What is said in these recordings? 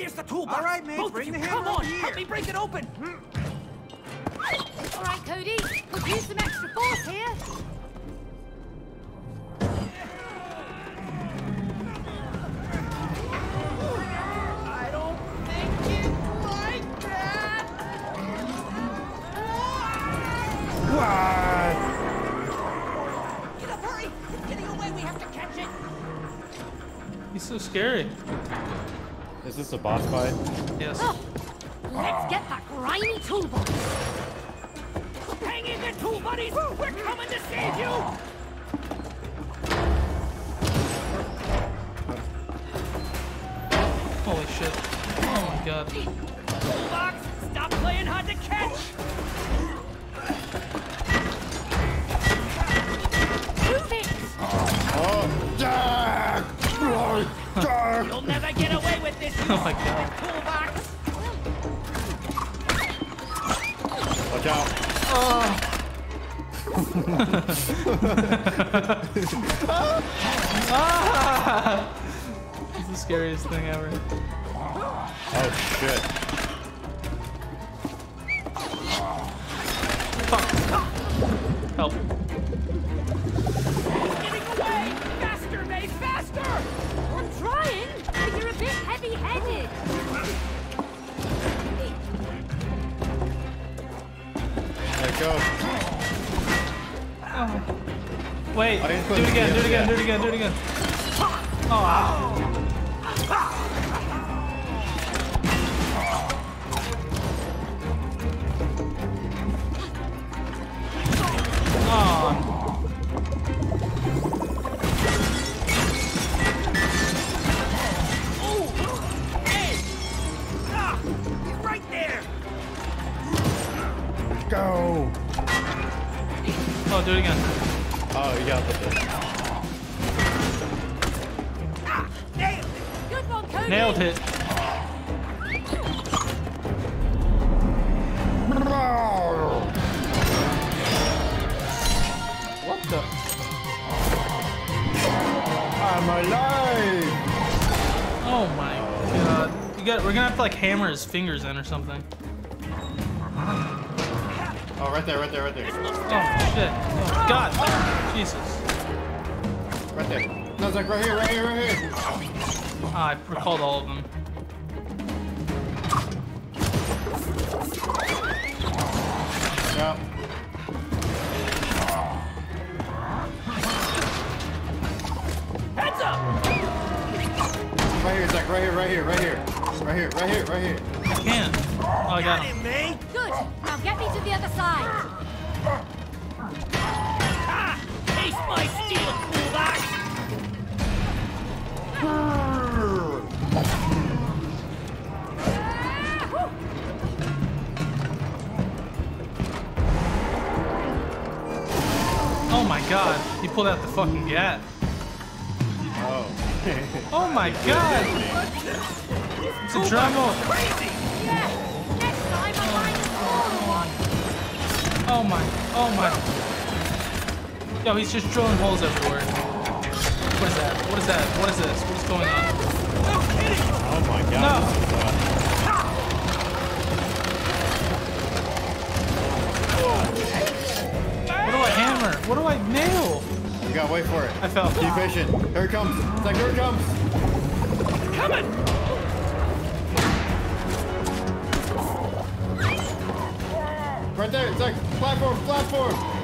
there's the toolbox. All right, mate, Both bring of you, the come hammer on, over help here. me break it open. All right, Cody. Could use some extra force here. I don't think it's like that. Get up, hurry! It's getting away. We have to catch it. He's so scary. Is this a boss fight? Yes. Oh, let's get that grimy toolbox. Hang in there, tool buddies. We're coming to save you. Holy shit. Oh my god. Toolbox, stop playing hard to catch. Never get away with this. Oh my god. toolbox. Watch out! It's the scariest thing ever. Oh shit! Help. It goes. Wait. Do it again. Do it again. Do it again. Do it again. Oh. Oh. Hammer his fingers in or something. Oh, right there, right there, right there. Oh shit. Oh god. Jesus. Right there. No, it's like right here, right here, right here. Ah, I recalled all of them. Yeah. Right here, Zach, right here, right here, right here. Right here, right here, right here. I can't. Oh, I got Got him. him, May. Good. Now get me to the other side. Ah, taste my steel, toolbox. Oh my god. He pulled out the fucking gat. Oh. My god. It's a Dremel. Crazy. Yeah. Next time I'll find a smaller one. Oh my. Oh my. Yo, he's just drilling holes everywhere. What is that? What is that? What is this? What's going on? No kidding. Oh my god. No. this is, What do I hammer? What do I nail? We gotta wait for it. I fell. Be patient. Here it comes. Zach, here it comes. Coming. Right there, Zach. Platform, platform.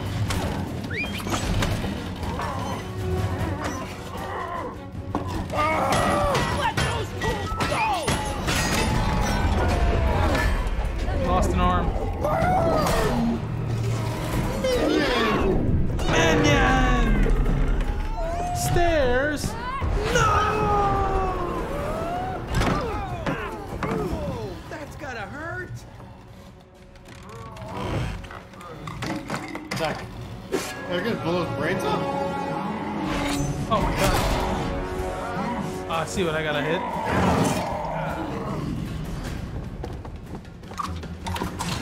Blow his brains out? Oh my god. Oh, I see what I gotta hit.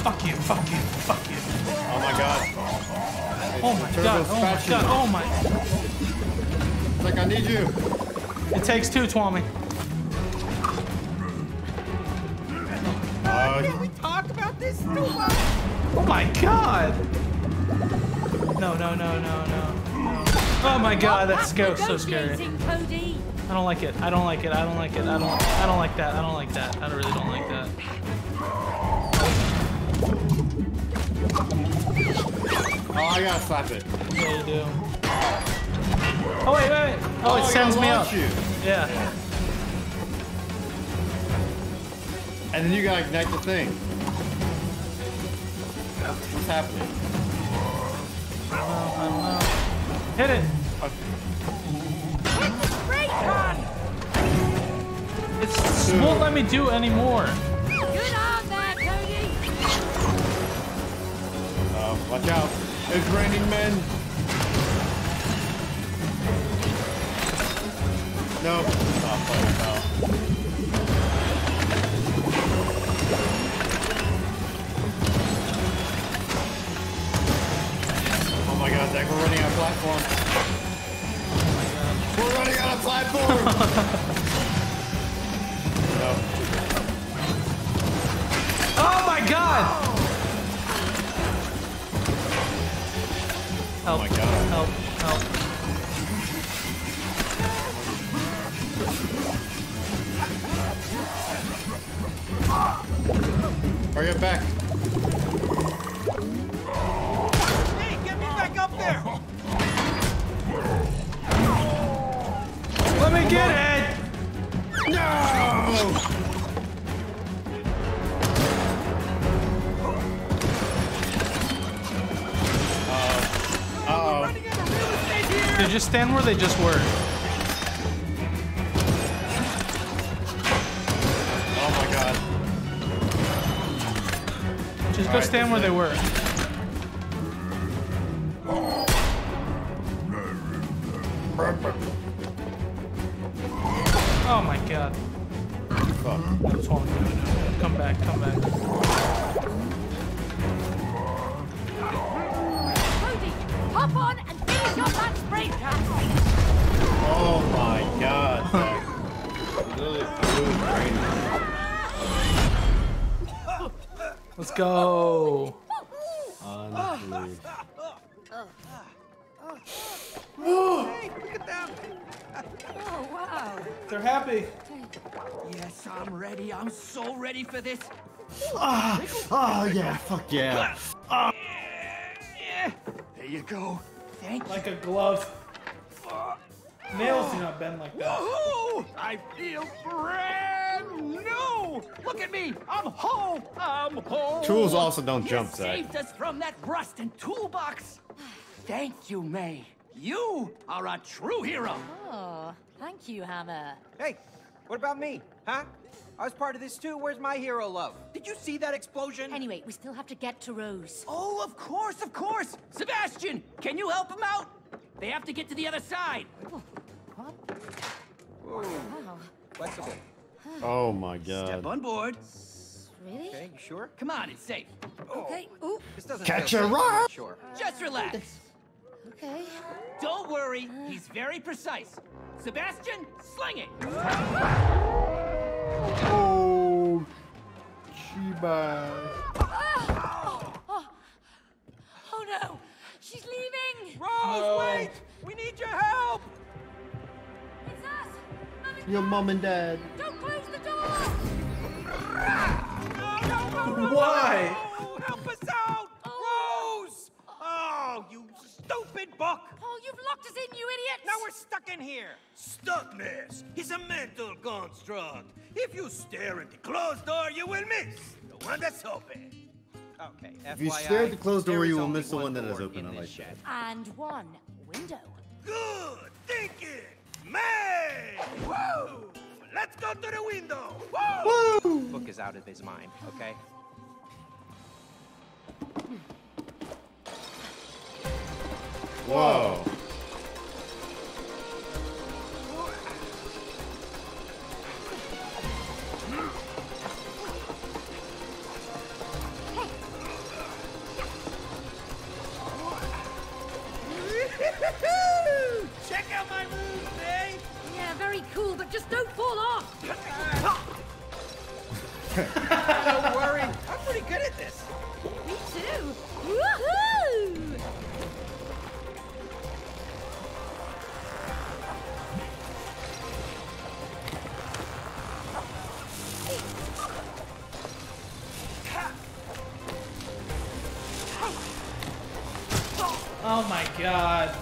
Fuck you, fuck you, fuck you. Oh my god. Oh my god, oh my spatula. god, oh my. Zach, I need you. It takes two, Twami. Uh, Can we talk about this too much? Oh my god! No, no, no, no, no. Oh my god, that's sco- so scary. Cody. I don't like it. I don't like it. I don't like it. I don't. I don't like that. I don't like that. I really don't like that. Oh, I gotta slap it. Yeah, you do. Oh wait, wait, wait. Oh, Oh, it sends me up. You. Yeah. And then you gotta ignite the thing. What's happening? I don't know. Hit it. Spray can. It's it won't let me do anymore. Good on there, Cody. Uh, watch out. It's raining men. No. My god, Zach, we're running out of platform. We're running out of platform! no. Oh my god! Help! Oh my god. Help! Help! Hurry up back. No! Uh-oh. Running out of real estate here! They just stand where they just were. Oh my god. Just go Alright, stand where that's they were. Fuck. What's wrong? No, no, no. Come back, come back. Cody, hop on and finish off that spray can. Oh my god. Zach. Literally. Let's go. Unbelievable. Hey, look at them! Oh, wow. They're happy. Yes, I'm ready. I'm so ready for this. Ah, Oh yeah, fuck yeah. There you go. Thank you. Like a glove. Nails do not bend like that. Woohoo! I feel brand new! Look at me! I'm home! I'm home! Tools also don't You jump, Zach. saved us from that rusted toolbox! Thank you, May. You are a true hero! Oh, thank you, Hammer. Hey, what about me? Huh? I was part of this too. Where's my hero love? Did you see that explosion? Anyway, we still have to get to Rose. Oh, of course, of course! Sebastian, can you help him out? They have to get to the other side. Oh, what? Whoa, Wow. flexible. Oh my god. Step on board. Really? Okay, you sure? Come on, it's safe. Oh. Okay. Ooh. This doesn't Catch feel a rock! Sure. Just relax. Okay. Don't worry, uh. he's very precise. Sebastian, sling it! Oh, Chiba. Oh, oh, oh, oh no! She's leaving! Rose, wait! We need your help! It's us! Mum and Your Dad! mom and dad. Don't close the door! No, no, no, no! Why? no, help us out! Rose! Oh, you stupid book! Paul, you've locked us in, you idiots! Now we're stuck in here. Stuckness is a mental construct. If you stare at the closed door, you will miss the one that's open. Okay, If you FYI, stare at the closed door, you will miss the one one that is open. in I this like shed. And one window. Good thinking. Man! Woo! Let's go to the window. Woo! Book is out of his mind, okay? Whoa. God.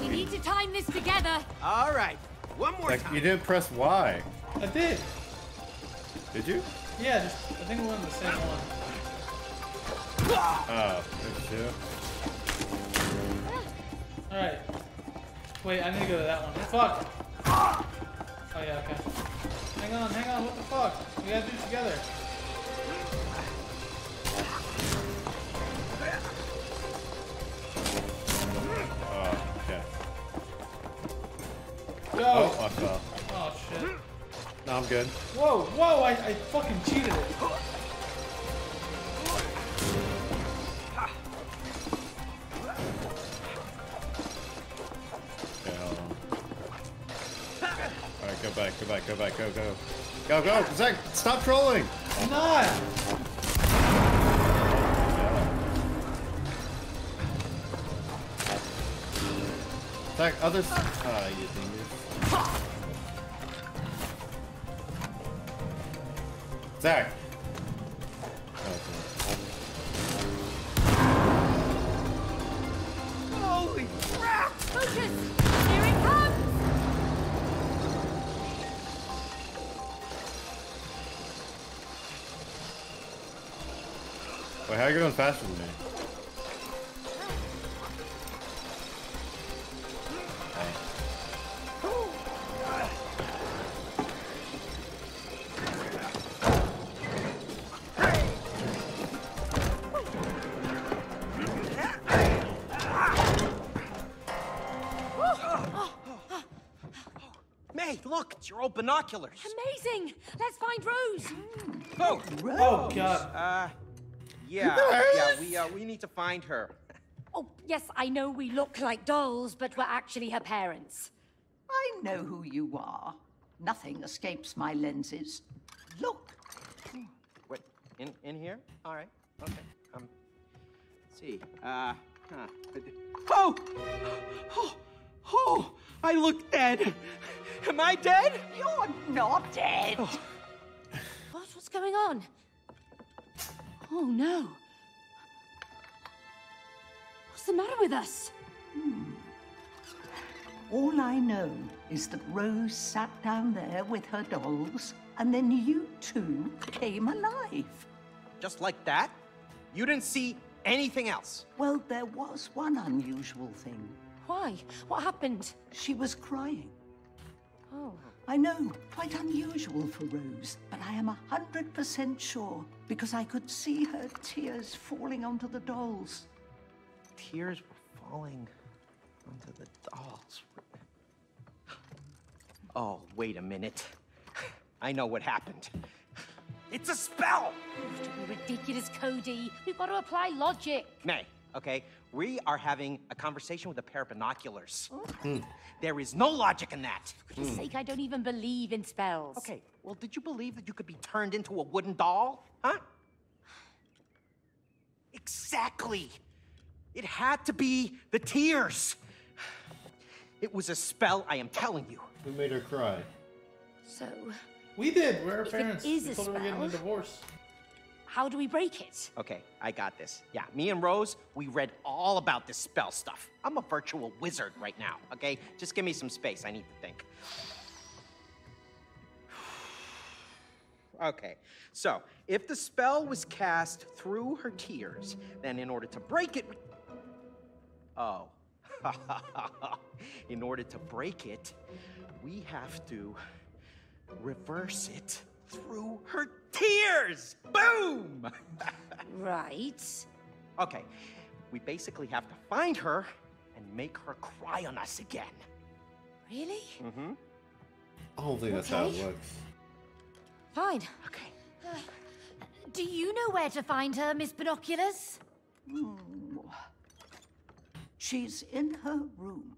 We need to time this together. All right, one more Like, time. you didn't press Y, I did. did you? Yeah, just I think we're on the same one. Oh, good shit. Alright. Wait, I need to go to that one. Fuck! Oh yeah, okay. Hang on, hang on, what the fuck? We gotta do it together. Oh, okay. Go! Oh, I fell. Oh. No, I'm good. Whoa, whoa, I, I fucking cheated it. Okay, hold on. Alright, go back, go back, go back, go, go. Go, go! Zach, stop trolling! I'm not! Zach, others. Ah, you dingus. Zach! Holy crap! Focus! Here it comes! Wait, how are you going faster than me? May, look, it's your old binoculars. Amazing! Let's find Rose. Oh, Oh god. uh, yeah, yeah, we uh, we need to find her. Oh, yes, I know we look like dolls, but we're actually her parents. I know who you are. Nothing escapes my lenses. Look, Wait, in in here? All right, okay. Um, let's see. Uh, huh. Oh, oh, oh! I look dead. Am I dead? you're not dead. What? What's going on? Oh, no. What's the matter with us? Hmm. All I know is that Rose sat down there with her dolls, and then you two came alive. Just like that? You didn't see anything else? Well, there was one unusual thing. Why? What happened? She was crying. Oh. I know, quite unusual for Rose, but I am a hundred percent sure because I could see her tears falling onto the dolls. Tears were falling onto the dolls. Oh, wait a minute. I know what happened. It's a spell! Don't be ridiculous, Cody. We've got to apply logic. May, okay? We are having a conversation with a pair of binoculars. Oh. Hmm. There is no logic in that. For goodness sake, I don't even believe in spells. Okay, well, did you believe that you could be turned into a wooden doll? Huh? Exactly. It had to be the tears. It was a spell, I am telling you. Who made her cry? So, We did. We're her parents. is we a told her we're getting a spell- divorce. How do we break it? Okay, I got this. Yeah, me and Rose, we read all about this spell stuff. I'm a virtual wizard right now, okay? Just give me some space. I need to think. Okay, so if the spell was cast through her tears, then in order to break it. Oh. in order to break it, we have to reverse it through her tears. Boom! Right. Okay. We basically have to find her and make her cry on us again. Really? Mm-hmm. I don't think that's how it Okay. works. Fine. Okay. Do you know where to find her, Miss Binoculars? She's in her room.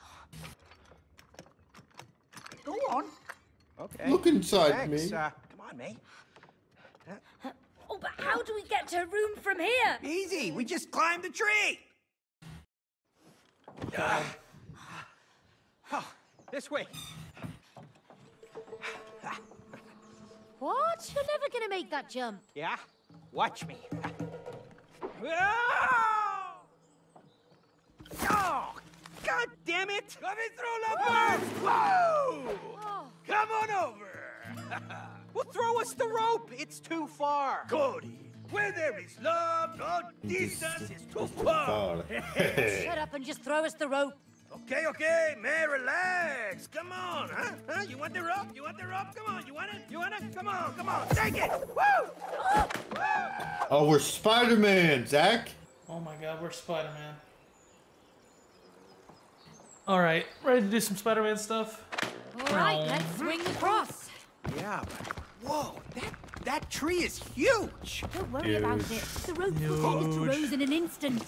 Go on. Okay. Look inside Thanks. me. Uh, come on, May. Oh, but how do we get to her room from here? Easy, we just climbed the tree. Oh, this way. What? You're never gonna make that jump. Yeah? Watch me. Oh! God damn it! Coming through the burst! Whoa! Come on over! Well, throw us the rope. It's too far. Cody, where there is love, no distance is too far. Far. shut up and just throw us the rope. Okay, okay, man, relax. Come on, huh? Huh? You want the rope? You want the rope? Come on, you want it? You want it? Come on, come on, take it! Woo! Woo! oh, we're Spider-Man, Zach. Oh my god, we're Spider Man. Alright, ready to do some Spider Man stuff? All right, let's swing across. Yeah, but whoa, that that tree is huge. Don't worry about Huge. it. The rope will hold it to Huge. Rose in an instant.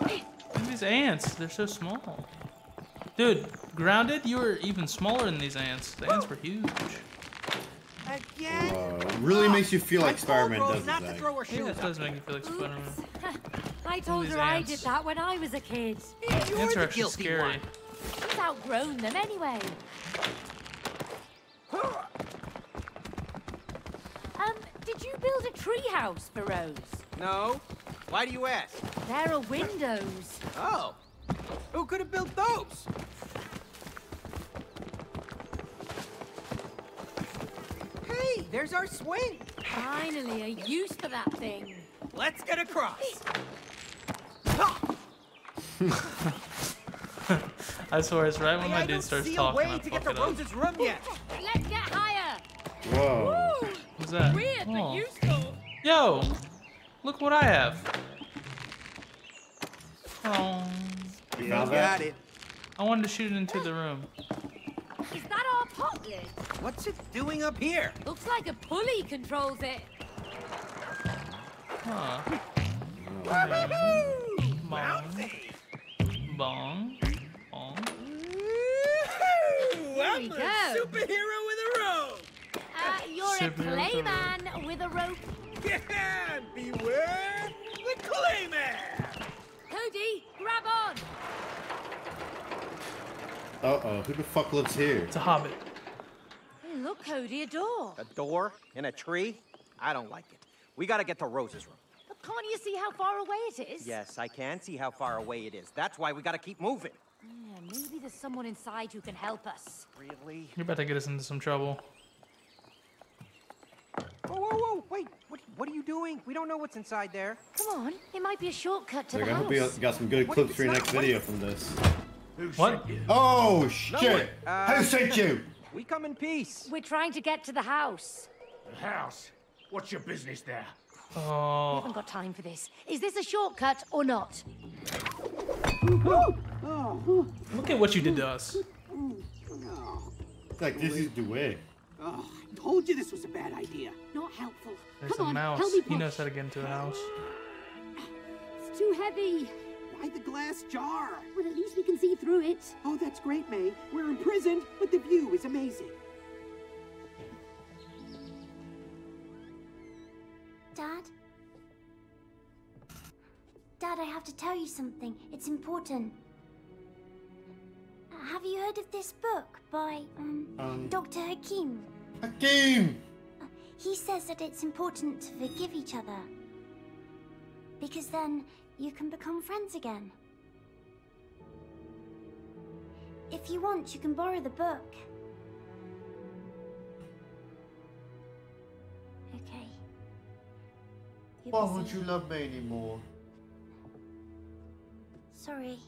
Look at these ants, they're so small. Dude, grounded, you were even smaller than these ants. The ants were huge. Again? Uh, really makes you feel like I told Spider-Man does not it, to Zach. throw her shoes that up. does make you feel like Spider Man. I told these her I did that when I was a kid. You're Ants are the actually guilty scary. one. Outgrown them anyway. Um, did you build a treehouse for Rose? No. Why do you ask? There are windows. Oh. Who could have built those? Hey, there's our swing. Finally, a use for that thing. Let's get across. I swear, it's right when Hey, my I dude don't starts see a talking. way I to get fuck to. Rose's room yet. Let's get higher. Whoa. Woo! What's that? Weird, Oh. but useful. Yo, look what I have. Oh, You You got that? it. I wanted to shoot it into the room. Is that our pot lid? What's it doing up here? Looks like a pulley controls it. Huh. Bong. Bong. Bong. Woo! I'm a superhero with a rope. Uh, you're a Superhero clayman with a rope. Yeah, beware the Clayman. Cody, grab on. Uh-oh, who the fuck lives here? It's a hobbit. Hey, look, Cody, a door. A door in a tree? I don't like it. We gotta get to Rose's room. But can't you see how far away it is? Yes, I can see how far away it is. That's why we gotta keep moving. Yeah, maybe there's someone inside who can help us. Really? You're about to get us into some trouble. Whoa, whoa, whoa! Wait, what, what are you doing? We don't know what's inside there. Come on, it might be a shortcut to Zach, the I hope you got some good What clips for your next not- video if- from this. What? Oh, shit! Uh, Who sent you? We come in peace. We're trying to get to the house. The house. What's your business there? Oh. We haven't got time for this. Is this a shortcut or not? Look at what you did to us. It's Like, this is the way. Oh, I told you this was a bad idea. Not helpful. There's Come a on, mouse. help me He knows how to get into a house. It's too heavy. Why the glass jar? But at least we can see through it. Oh, that's great, May. We're imprisoned, but the view is amazing. Dad? Dad, I have to tell you something. It's important. Have you heard of this book by um, Um. Dr. Hakim? Hakeem! He says that it's important to forgive each other. Because then you can become friends again. If you want, you can borrow the book. Okay. You're Why busy. won't you love me anymore? Sorry.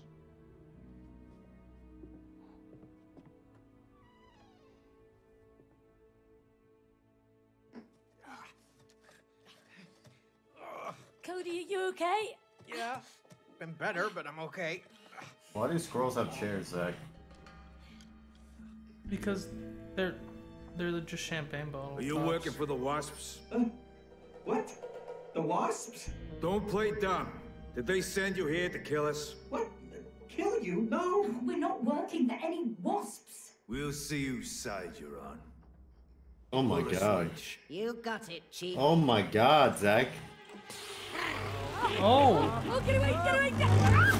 Cody, are you okay? Yeah. been better, but I'm okay. Why do squirrels have chairs, Zach? Because they're they're just champagne bottles. Are you tops. working for the Wasps? Uh, what? The wasps? Don't play dumb. Did they send you here to kill us? What? Kill you? No. We're not working for any wasps. We'll see whose side you're on. Oh my Pull god. You got it, Chief. Oh my god, Zach. Oh. Oh, get away, get away, get away.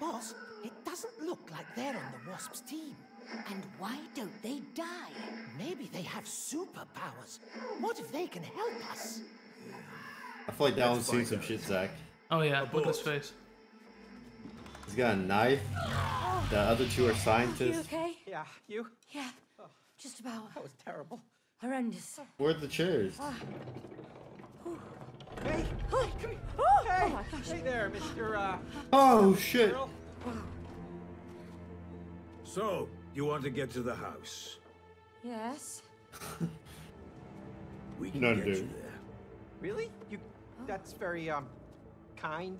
Boss, it doesn't look like they're on the Wasps team. And why don't they die? Maybe they have superpowers. What if they can help us? I feel like that one's seen some shit, Zach. Oh yeah, look at his face. He's got a knife. The other two are scientists. You scientists. okay? Yeah, you? Yeah, just about. That was terrible. Horrendous. Where are the chairs? Hey, Oh, come here. oh, Hey, oh hey there, Mr. Uh, Oh shit. Girl. So, you want to get to the house? Yes. We can None get do. you there. Really? You? That's very um, kind.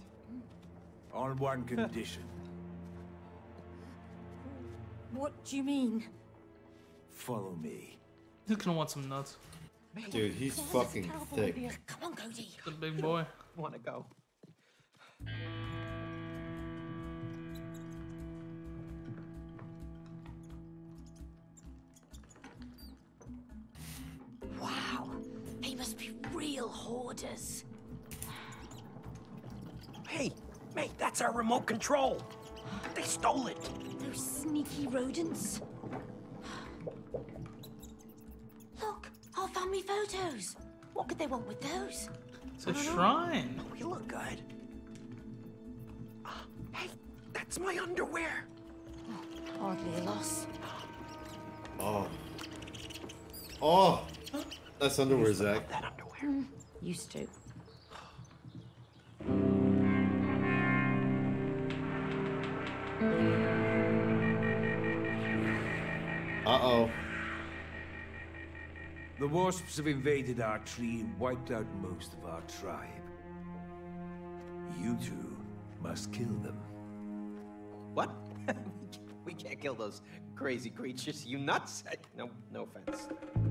On one condition. What do you mean? Follow me. He's gonna want some nuts. Dude, he's This fucking thick. idea. Come on, Cody. The big boy. Want to go? Wow, they must be real hoarders. Hey, mate, that's our remote control. They stole it. Those sneaky rodents. Look, our family photos. What could they want with those? It's a shrine. You look good. Ah, Hey, that's my underwear. Oh, Hardly a loss. Oh. Oh. That's underwear, Zach. That underwear. Used to. The Wasps have invaded our tree and wiped out most of our tribe. You two must kill them. What? we can't kill those crazy creatures. You nuts? No, no offense.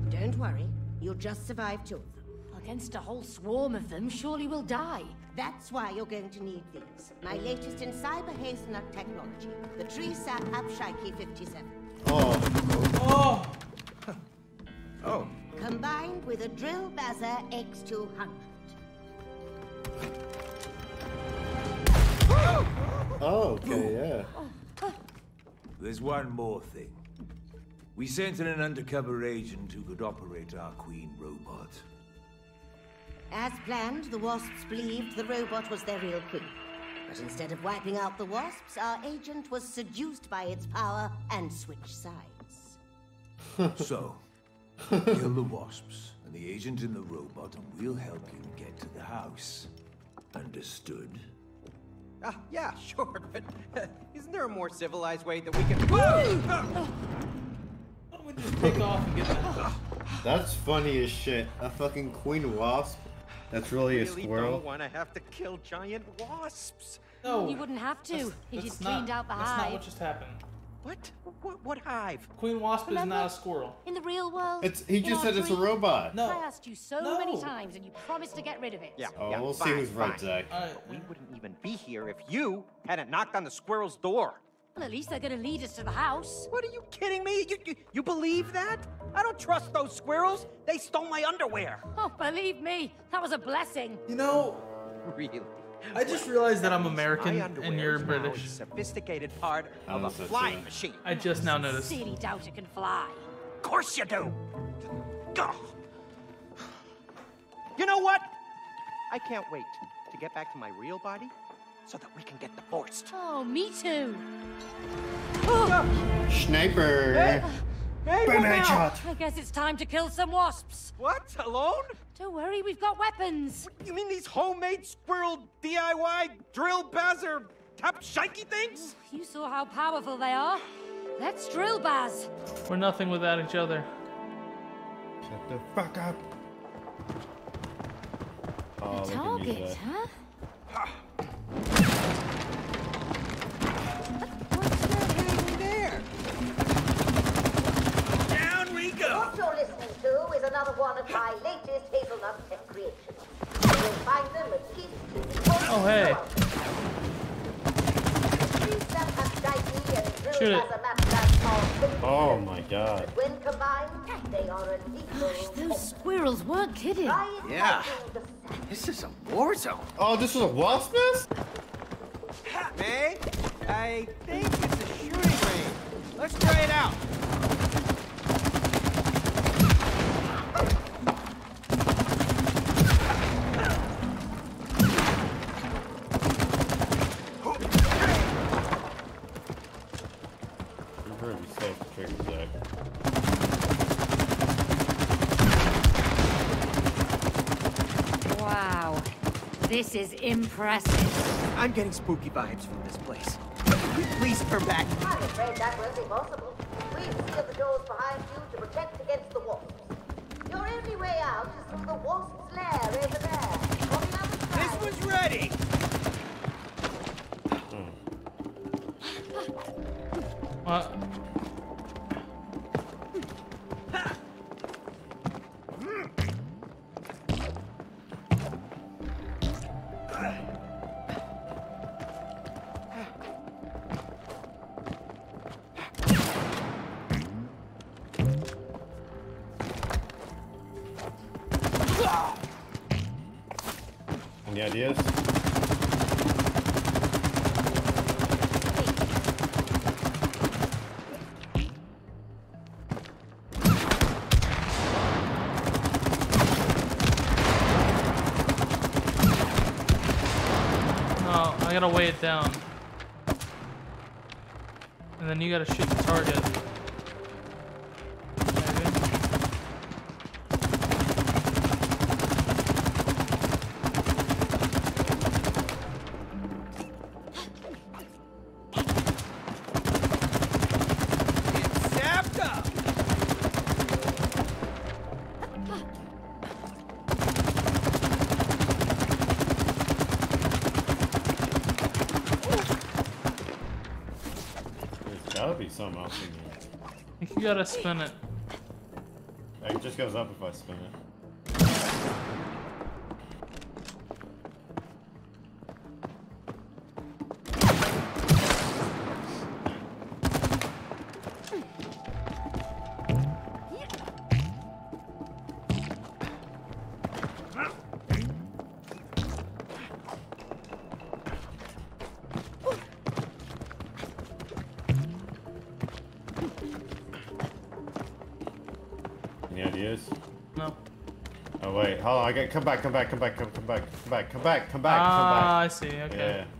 Don't worry, you'll just survive two of them. Against a whole swarm of them, surely we'll die. That's why you're going to need these. My latest in cyber hazelnut technology, the tree sap Abshiki 57. Oh. Oh. Oh. Combined with a Drill Bazzer X200. Oh, okay, yeah. There's one more thing. We sent in an undercover agent who could operate our queen robot. As planned, the Wasps believed the robot was their real queen. But instead of wiping out the Wasps, our agent was seduced by its power and switched sides. so, kill the Wasps and the agent in the robot, and we'll help you get to the house. Understood? Ah, yeah, sure, but uh, isn't there a more civilized way that we can? Whoa! Why don't we just take off and get that? That's funny as shit. A fucking queen wasp. That's really a really squirrel. don't want to have to kill giant wasps. No. You wouldn't have to That's- if that's you'd not- cleaned out the That's hive. not what just happened. What? What? What hive? Queen Wasp is not a squirrel. In the real world? It's he just our said it's a robot. No. I asked you so No. many times and you promised to get rid of it. Yeah. Oh, yeah, we'll see who's right, fine. Zach. Alright. We wouldn't even be here if you hadn't knocked on the squirrel's door. Well, at least they're going to lead us to the house. What are you kidding me? You, you, you believe that? I don't trust those squirrels. They stole my underwear. Oh, believe me, that was a blessing. You know, Really? I just realized that I'm American and you're is now British. a sophisticated part of a flying machine. I just now noticed. Sincerely doubt it can fly. Of course you do. Gah. You know what? I can't wait to get back to my real body so that we can get divorced. Oh, me too. Sniper. Hey, Bam what now? headshot. I guess it's time to kill some wasps. What? Alone? Don't worry, we've got weapons. You mean these homemade squirrel DIY drill bazzer top shaky things? Oh, you saw how powerful they are. Let's drill, Baz. We're nothing without each other. Shut the fuck up. Oh, A we can use target, huh? Another one of my latest hazelnut tech creations. You will find them at Keith's Oh, hey. These them as shiny and drilled Shoot it. as a map that's all Oh my god. When combined, they are an equal. Those squirrels weren't kidding. Yeah. This is a war zone. Oh, this is a wasp nest? May, I think it's a shooting range. Let's try it out. You heard me say the trigger, Zach. Wow. This is impressive. I'm getting spooky vibes from this place. Please turn back. I'm afraid that won't be possible. We've sealed the doors behind you to protect against the wasps. Your only way out is through the wasp's lair over there. On the other side. This one's ready. What? Gotta weigh it down. And then you gotta shoot the target. Gotta be something else in here. You gotta spin it. It just goes up if I spin it. I get come back, come back, come back, come, come back, come back, come back, come back, come back. Ah, I see, okay. Yeah.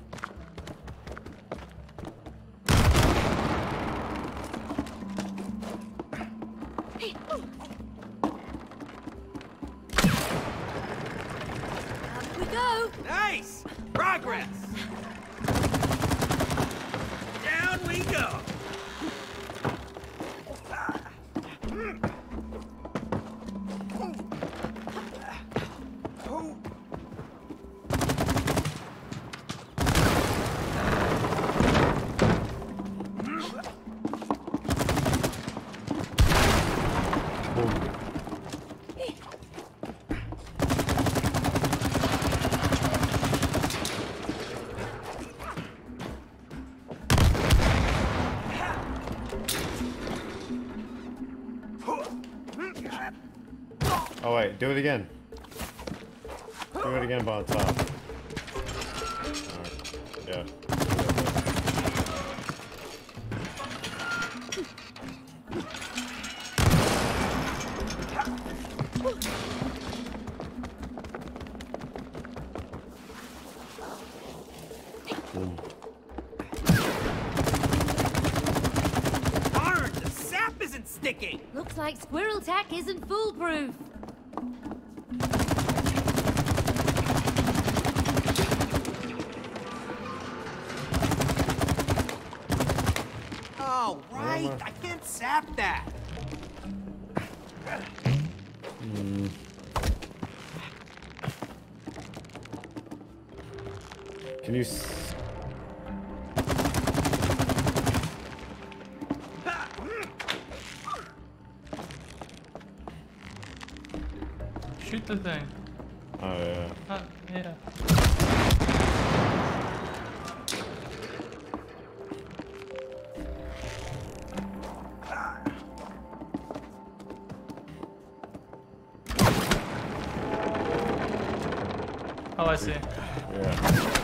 Oh wait, do it again. Do it again, but on top. Alright, yeah. Boom. The sap isn't sticking. Looks like squirrel tack isn't foolproof. You? Shoot the thing. Oh yeah. Uh, yeah. Oh, I see. Yeah.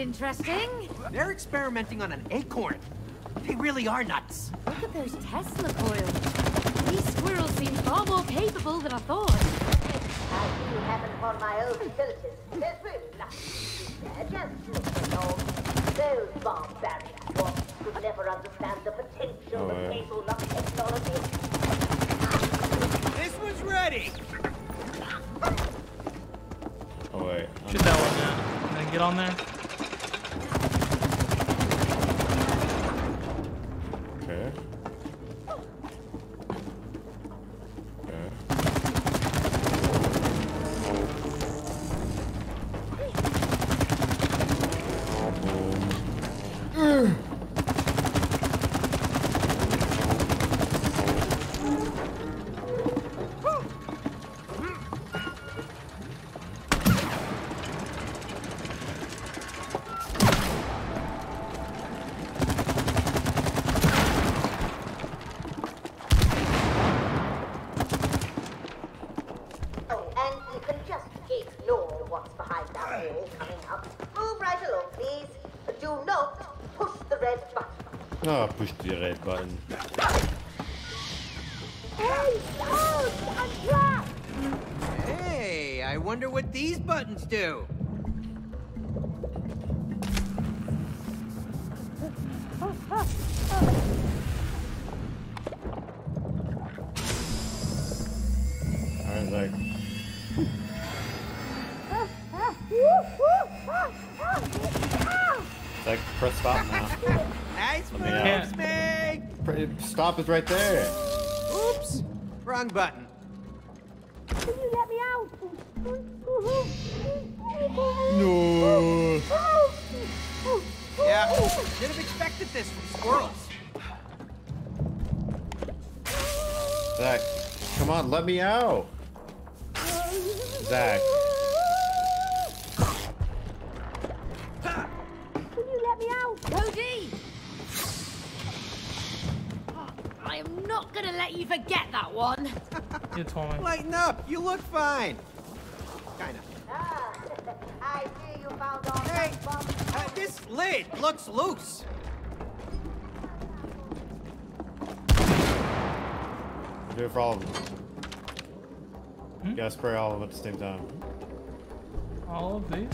Interesting. They're experimenting on an acorn. They really are nuts. Look at those Tesla coils. These squirrels seem far more capable than I thought. I do happen upon my own facilities. There's really nothing there, just looking along. Those barbarian wasps could never understand the potential Oh, of yeah. cable lock technology. This one's ready. Oh wait. Shoot that one down. And then get on there. Push the red button. Hey, I'm trapped! Hey, I wonder what these buttons do. Stop is right there. Oops. Wrong button. Gonna let you forget that one. You told me. Lighten up. You look fine. Kinda. Ah, I see you found all Hey, that uh, this lid looks loose. Do it for all of them. You gotta spray all of them at the same time. All of these?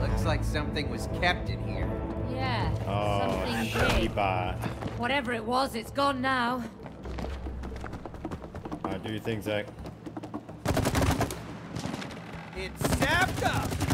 Looks like something was kept in here. Yeah, Oh, something big. Sheba. Whatever it was, it's gone now. Alright, do your thing, Zach. It's sapped up.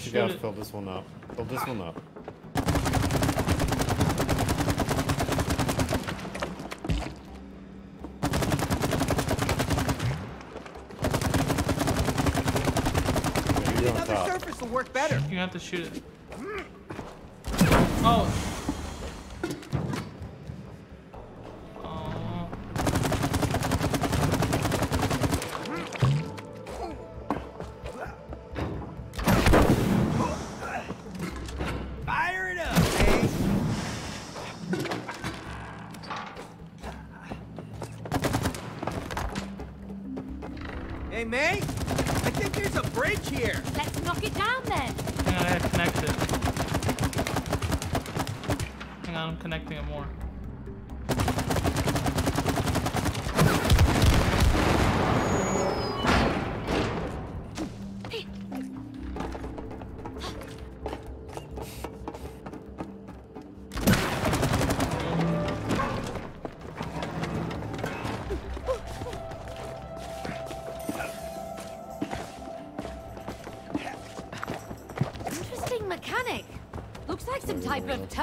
I you gotta fill this one up. Fill this one up. Yeah, you go on Another surface will work better. You have to shoot it.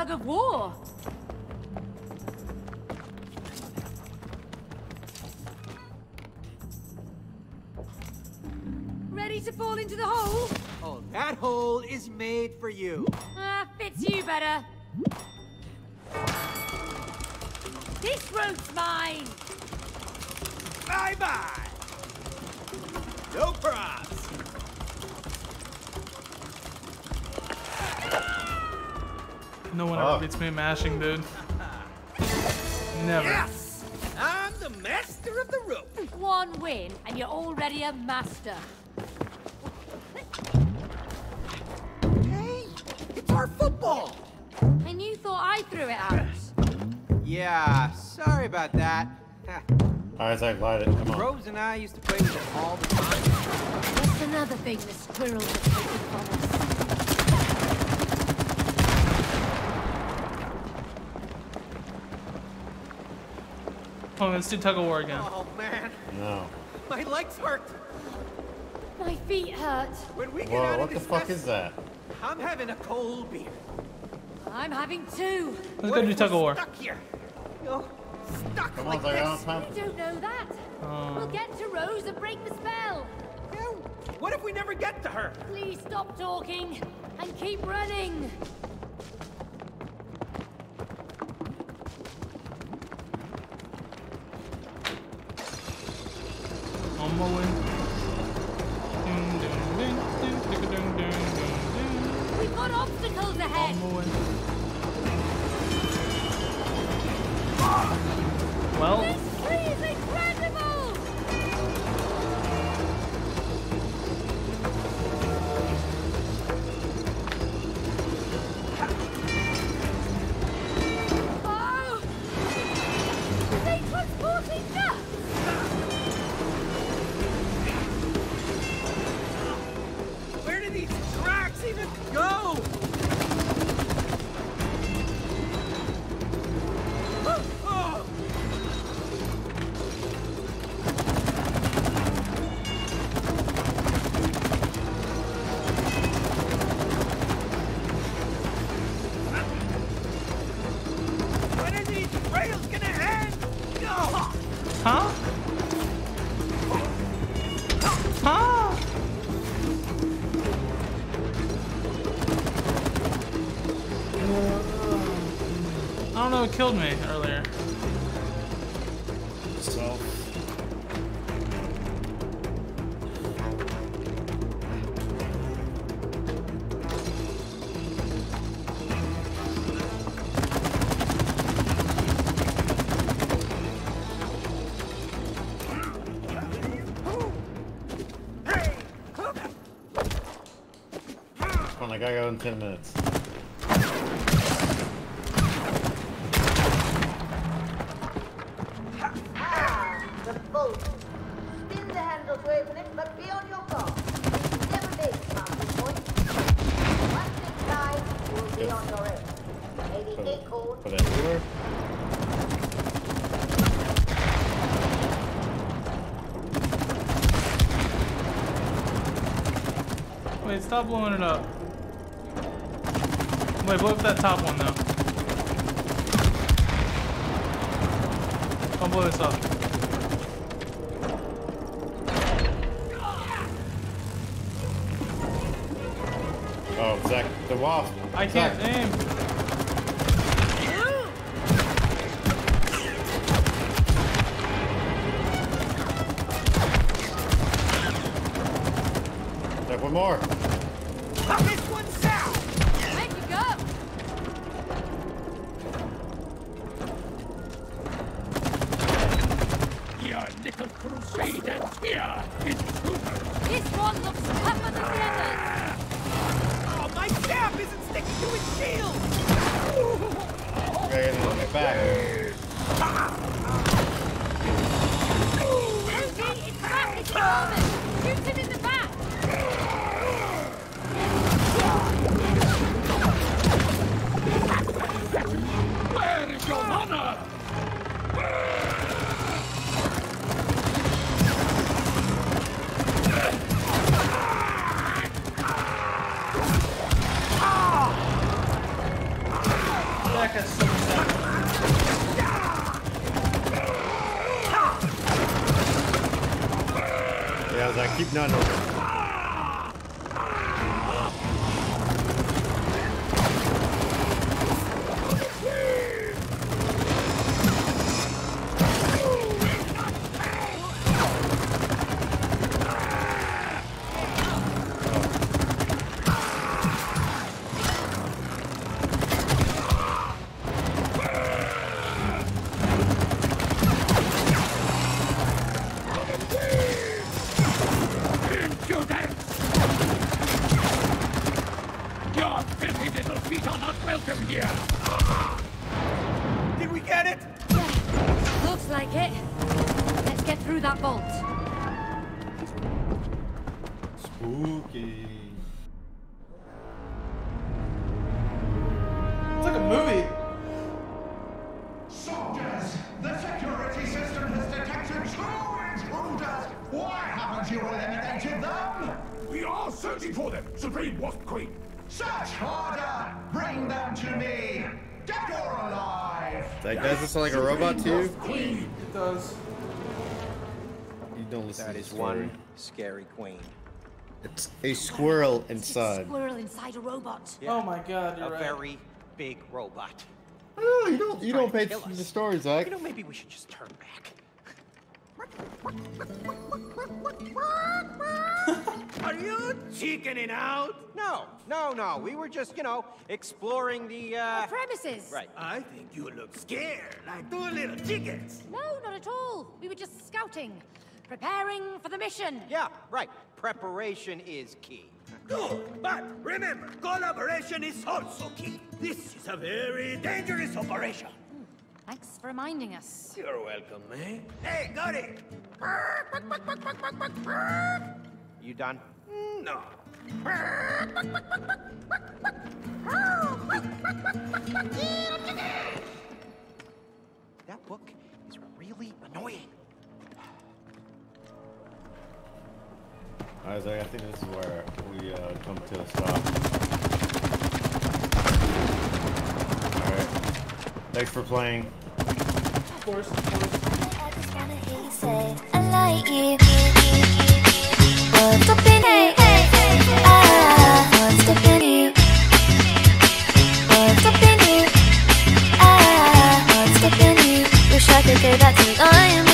Tug of war. No one Oh. beats me mashing, dude. Never. Yes! I'm the master of the rope. One win, and you're already a master. Hey, it's our football. And you thought I threw it out. Yeah, sorry about that. Alright, Zach, light it. Come on. Rose and I used to play with it all the time. That's another thing the squirrels are taking from us. Oh, let's do tug of war again. Oh, man. No. My legs hurt. My feet hurt. When we get Whoa, out of what the fuck mess, is that? I'm having a cold beer. I'm having two. Let's What go do tug of war. Stuck here. Oh, stuck Come on, like Zach, I don't this. have time I for don't know that. We'll Um, get to Rose and break the spell. What if we never get to her? Please stop talking and keep running. Killed me stop blowing it up. Wait, blow up that top one now. Don't blow this up. Oh, Zach, the wasp. I can't Zach. aim. Zach, one more. Yeah, Zach, keep none. Impudent! Is story. one scary queen. It's a squirrel It's a inside. squirrel inside a robot. Oh my god, you're A right. very big robot. Oh, you don't you don't pay kill attention to the us. story, Zach. You know, maybe we should just turn back. Are you chickening out? No, no, no. We were just, you know, exploring the, uh... The premises. Right. I think you look scared, like two little chickens. No, not at all. We were just scouting, preparing for the mission. Yeah, right. Preparation is key. Good, but remember, collaboration is also key. This is a very dangerous operation. Thanks for reminding us. You're welcome, man. Hey, got it. You done? No. That book is really annoying. Alright, Zach, I think this is where we uh, come to a stop. Alright. Thanks for playing. Of course, of course. I like you. What's up in you? What's up in you? What's up in you? What's up in you? Wish I could go back to lying